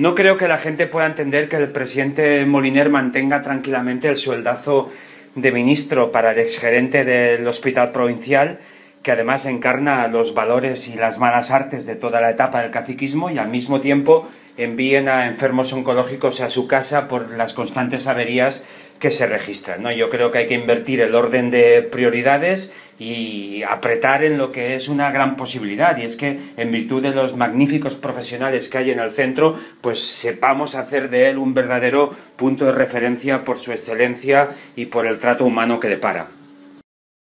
No creo que la gente pueda entender que el presidente Moliner mantenga tranquilamente el sueldazo de ministro para el exgerente del hospital provincial, que además encarna los valores y las malas artes de toda la etapa del caciquismo y al mismo tiempo envíen a enfermos oncológicos a su casa por las constantes averías que se registran. ¿no? Yo creo que hay que invertir el orden de prioridades y apretar en lo que es una gran posibilidad y es que en virtud de los magníficos profesionales que hay en el centro pues sepamos hacer de él un verdadero punto de referencia por su excelencia y por el trato humano que depara.